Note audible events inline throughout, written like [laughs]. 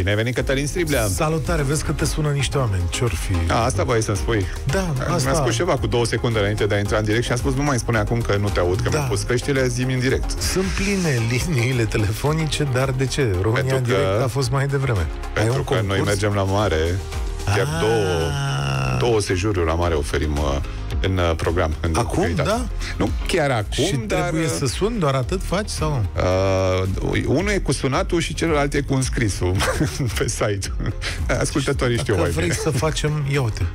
Bine ai venit, Cătălin Striblea. Salutare, vezi că te sună niște oameni. Ce-or fi? A, asta voi să-mi spui. Da, asta. Mi-a spus ceva cu două secunde înainte de a intra în direct și am spus, nu mai spune acum că nu te aud, că Da. mi-am pus căștile, zi în direct. Sunt pline liniile telefonice, dar de ce? România Pentru în că- direct a fost mai devreme. Pentru un că noi concurs? mergem la mare, chiar Ah. două, două sejururi la mare oferim uh, în uh, program. În Acum, activitate. da? Nu chiar acum, Și dar... trebuie să sun, doar atât faci sau nu? Uh, unul e cu sunatul și celălalt e cu înscrisul [laughs] pe site. Ascultătorii știu Dacă mai vrei bine. să facem, ia uite.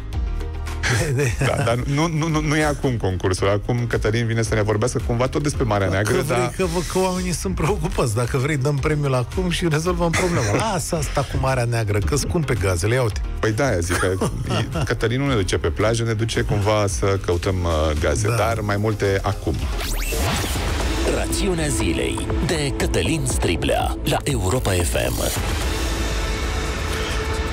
De- de- Da, [laughs] dar nu, nu, nu, nu e acum concursul. Acum Cătălin vine să ne vorbească cumva tot despre Marea Neagră, Că vrei dar că, vă, că oamenii sunt preocupați. Dacă vrei, dăm premiul acum și rezolvăm problema. [laughs] Lasă asta cu Marea Neagră, că scumpe gazele. Ia uite. Păi da, zic că e- Cătălin nu ne duce pe plajă, ne duce cumva să căutăm uh, gaze, Da. dar mai multe acum. Rațiunea zilei de Cătălin Striblea la Europa FM.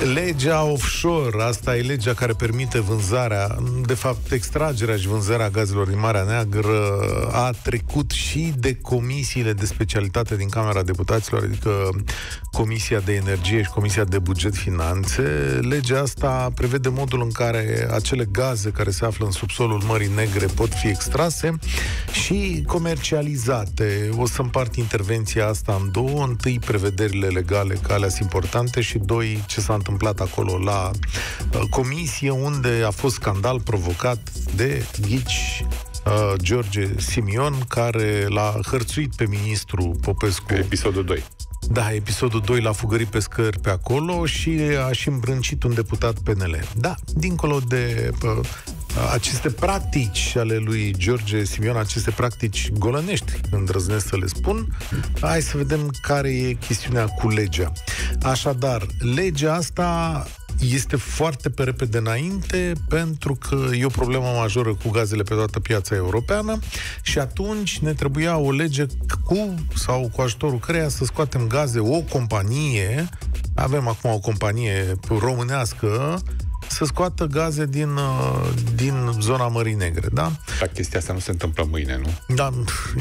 Legea offshore, asta e legea care permite vânzarea, de fapt extragerea și vânzarea gazelor din Marea Neagră a trecut și de comisiile de specialitate din Camera Deputaților, adică Comisia de Energie și Comisia de Buget Finanțe. Legea asta prevede modul în care acele gaze care se află în subsolul Mării Negre pot fi extrase și comercializate. O să împart intervenția asta în două. Întâi, prevederile legale, că alea sunt importante și doi, ce s-a întâmplat acolo la uh, comisie, unde a fost scandal provocat de ghici uh, George Simion, care l-a hărțuit pe ministru Popescu Episodul 2. da, episodul 2 l-a fugărit pe scări pe acolo și a și îmbrâncit un deputat PNL. Da, dincolo de uh, aceste practici ale lui George Simion, aceste practici golănești, îndrăznesc să le spun, hai să vedem care e chestiunea cu legea. Așadar, legea asta este foarte pe repede înainte pentru că e o problemă majoră cu gazele pe toată piața europeană și atunci ne trebuia o lege cu sau cu ajutorul căreia să scoatem gaze o companie, avem acum o companie românească, să scoată gaze din, uh, din zona Mării Negre, da? Dar chestia asta nu se întâmplă mâine, nu? Da,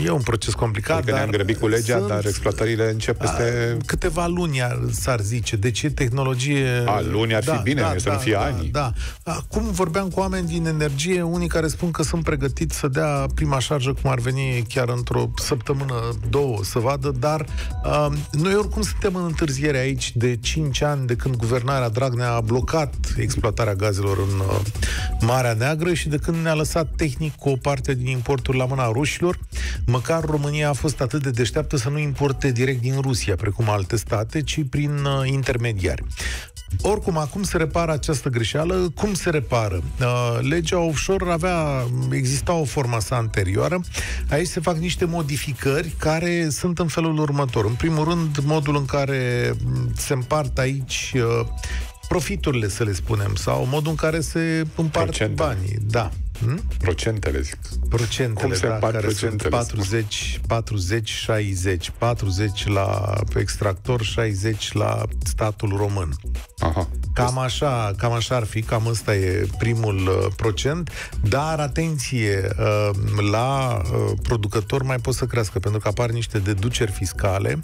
e un proces complicat, Adică dar ne-am grăbit cu legea, sunt- dar exploatările încep peste... a, câteva luni ar, s-ar zice. Deci e tehnologie... A, luni ar fi bine, să nu fie da, ani. Da. Acum vorbeam cu oameni din energie, unii care spun că sunt pregătiți să dea prima șarjă, cum ar veni chiar într-o săptămână, două, să vadă, dar uh, noi oricum suntem în întârziere aici de 5 ani de când guvernarea Dragnea a blocat exploatarea gazelor în uh, Marea Neagră și de când ne-a lăsat tehnic cu o parte din importuri la mâna rușilor, măcar România a fost atât de deșteaptă să nu importe direct din Rusia, precum alte state, ci prin uh, intermediari. Oricum, acum se repară această greșeală. Cum se repară? Uh, legea offshore avea, exista o formă sa anterioară. Aici se fac niște modificări care sunt în felul următor. În primul rând, modul în care m, se împart aici uh, profiturile, să le spunem, sau modul în care se împart Procentele. banii. Da. Hm? Procentele, zic. Procentele, Cum se da, împart care procentele, sunt 40, 40, 60. 40 la extractor, 60 la statul român. Aha. Cam așa, cam așa ar fi, cam ăsta e primul uh, procent, dar atenție, uh, la uh, producător mai pot să crească, pentru că apar niște deduceri fiscale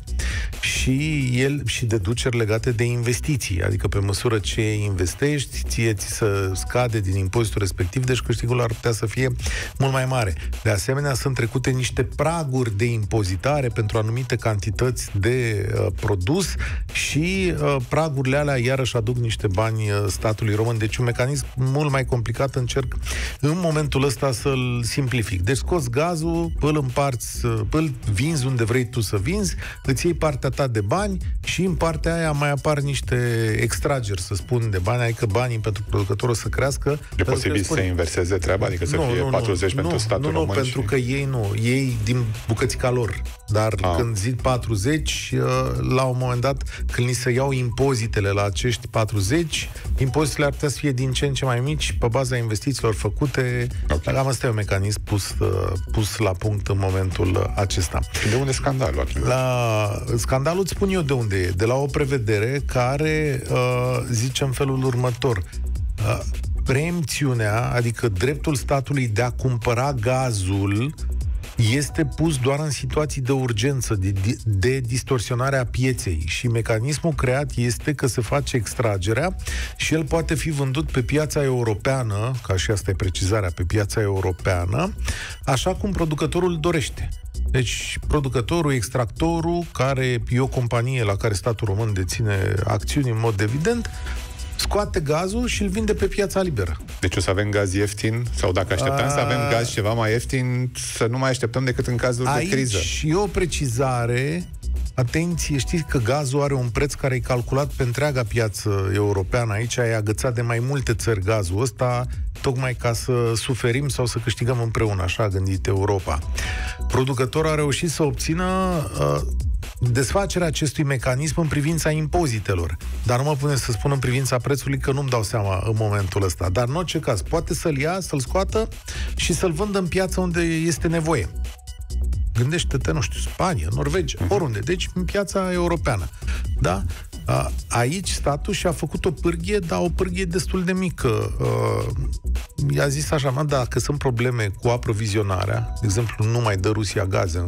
și el și deduceri legate de investiții, adică pe măsură ce investești, ție ți se scade din impozitul respectiv, deci câștigul ar putea să fie mult mai mare. De asemenea, sunt trecute niște praguri de impozitare pentru anumite cantități de uh, produs și uh, pragurile alea iarăși aduc niște bani uh, statului român. Deci un mecanism mult mai complicat încerc în momentul ăsta să-l simplific. Deci scoți gazul, îl împarți, uh, îl vinzi unde vrei tu să vinzi, îți iei partea ta de bani și în partea aia mai apar niște extrageri, să spun, de bani, adică banii pentru producător o să crească. E pentru că posibil să spun- se inverseze treaba? Adică să fie 40 pentru nu, statul nu, nu, român pentru și... că ei nu, ei din bucățica lor. Dar Ah. când zic 40, uh, la un moment dat, când li se iau impozitele la acești 40, impozitele ar putea să fie din ce în ce mai mici pe baza investițiilor făcute. Ok. Cam asta e un mecanism pus, uh, pus la punct în momentul acesta. Și de unde scandalul atunci? La scandalul îți spun eu de unde e. De la o prevedere care uh, zice în felul următor. Uh, preemțiunea, adică dreptul statului de a cumpăra gazul este pus doar în situații de urgență, de, de, de distorsionare a pieței și mecanismul creat este că se face extragerea și el poate fi vândut pe piața europeană, ca și asta e precizarea, pe piața europeană, așa cum producătorul dorește. Deci, producătorul, extractorul, care e o companie la care statul român deține acțiuni în mod evident, scoate gazul și îl vinde pe piața liberă. Deci o să avem gaz ieftin, sau dacă așteptăm A... să avem gaz ceva mai ieftin, să nu mai așteptăm decât în cazul Aici de criză. și o precizare Atenție, știți că gazul are un preț care e calculat pe întreaga piață europeană. Aici e agățat de mai multe țări gazul ăsta, tocmai ca să suferim sau să câștigăm împreună, așa a gândit Europa. Producătorul a reușit să obțină uh, desfacerea acestui mecanism în privința impozitelor. Dar nu mă pune să spun în privința prețului că nu-mi dau seama în momentul ăsta. Dar în orice caz, poate să-l ia, să-l scoată și să-l vândă în piață unde este nevoie. Gândește-te, nu știu, Spania, Norvegia, uh-huh. oriunde. Deci în piața europeană. Da? A, aici statul și-a făcut o pârghie, dar o pârghie destul de mică. A, i-a zis așa, mă, dacă sunt probleme cu aprovizionarea, de exemplu, nu mai dă Rusia gaze,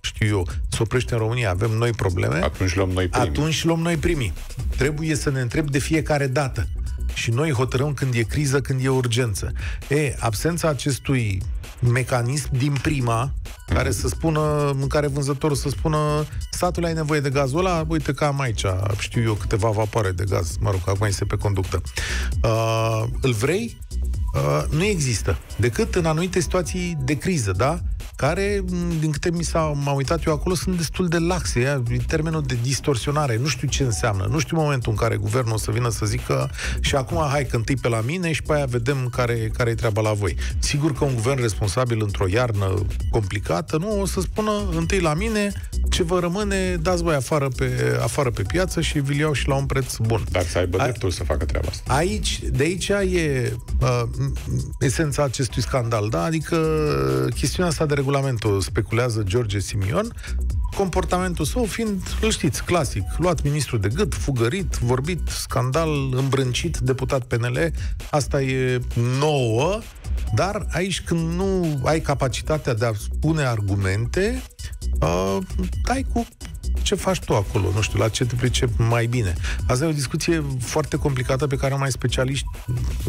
știu eu, se oprește în România, avem noi probleme, atunci luăm noi primii. Atunci luăm noi primii. Trebuie să ne întreb de fiecare dată. Și noi hotărâm când e criză, când e urgență. E, absența acestui mecanism din prima care să spună, în care vânzătorul să spună statul ai nevoie de gazul ăla, uite că am aici, știu eu, câteva vapoare de gaz, mă rog, acum este pe conductă. Uh, îl vrei? Uh, nu există, decât în anumite situații de criză, da? Care, din câte mi s-a m-am uitat eu acolo, sunt destul de laxe. Ia, termenul de distorsionare, nu știu ce înseamnă. Nu știu momentul în care guvernul o să vină să zică și acum hai că întâi pe la mine și pe aia vedem care, care e treaba la voi. Sigur că un guvern responsabil într-o iarnă complicată, nu, o să spună întâi la mine, ce vă rămâne, dați voi afară pe, afară pe piață și vi iau și la un preț bun. Dar să aibă dreptul să facă treaba asta. Aici, de aici e uh, esența acestui scandal, da? Adică chestiunea asta de regulamentul speculează George Simion, comportamentul său fiind, îl știți, clasic, luat ministrul de gât, fugărit, vorbit, scandal, îmbrâncit, deputat PNL, asta e nouă, dar aici când nu ai capacitatea de a spune argumente, uh, dai cu ce faci tu acolo, nu știu, la ce te pricep mai bine. Asta e o discuție foarte complicată pe care mai specialiști,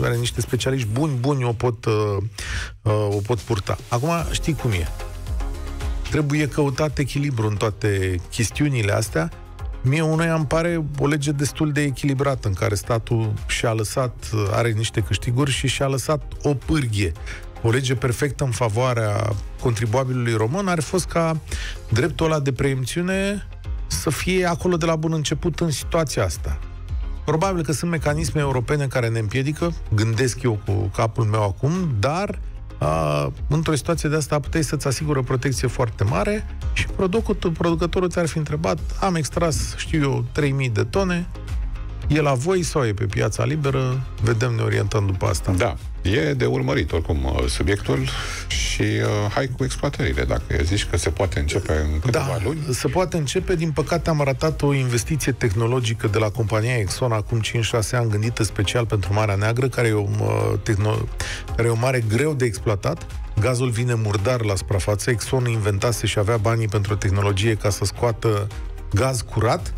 care niște specialiști buni, buni o pot, uh, uh, o pot purta. Acum, știi cum e. Trebuie căutat echilibru în toate chestiunile astea. Mie unuia îmi pare o lege destul de echilibrată în care statul și-a lăsat, are niște câștiguri și și-a lăsat o pârghie o lege perfectă în favoarea contribuabilului român ar fost ca dreptul ăla de preemțiune să fie acolo de la bun început în situația asta. Probabil că sunt mecanisme europene care ne împiedică, gândesc eu cu capul meu acum, dar a, într-o situație de asta puteai să-ți asigură protecție foarte mare și producătorul, producătorul ți-ar fi întrebat, am extras, știu eu, 3000 de tone, e la voi sau e pe piața liberă? Vedem, ne orientăm după asta. Da, e de urmărit oricum uh, subiectul și uh, hai cu exploatările. Dacă zici că se poate începe în câteva da, luni. se poate începe. Din păcate am ratat o investiție tehnologică de la compania Exxon acum 5-6 ani gândită special pentru Marea Neagră, care e o, uh, tehno- care e o mare greu de exploatat. Gazul vine murdar la suprafață. Exxon inventase și avea banii pentru o tehnologie ca să scoată gaz curat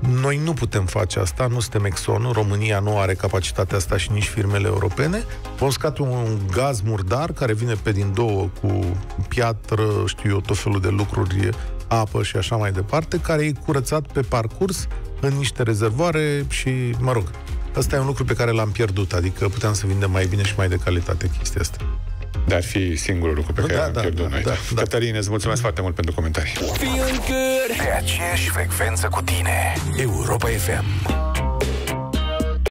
noi nu putem face asta, nu suntem Exxon, România nu are capacitatea asta și nici firmele europene. Vom scoate un gaz murdar care vine pe din două cu piatră, știu eu, tot felul de lucruri, apă și așa mai departe, care e curățat pe parcurs în niște rezervoare și, mă rog, Asta e un lucru pe care l-am pierdut, adică puteam să vindem mai bine și mai de calitate chestia asta. Dar ar fi singurul lucru pe care Da, am da, pierdut da, noi. da, da. Cătăline, îți mulțumesc foarte mult pentru comentarii. Pe aceeași frecvență cu tine Europa FM